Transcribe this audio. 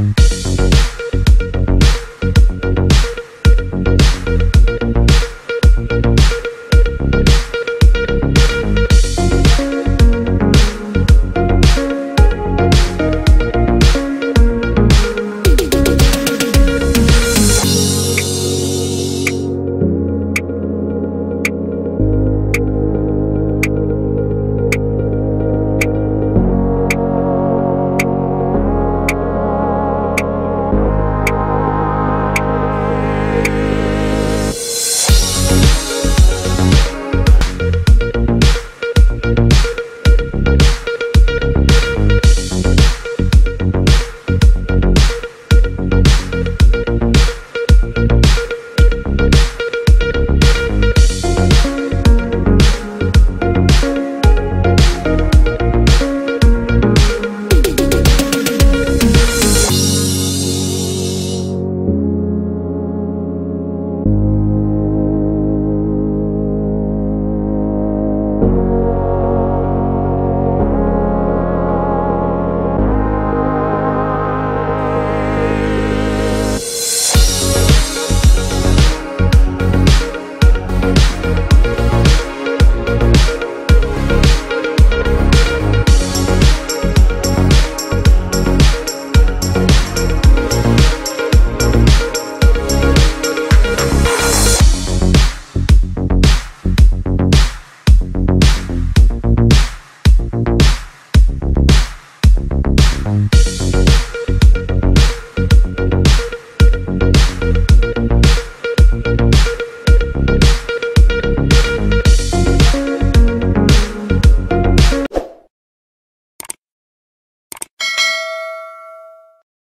sound.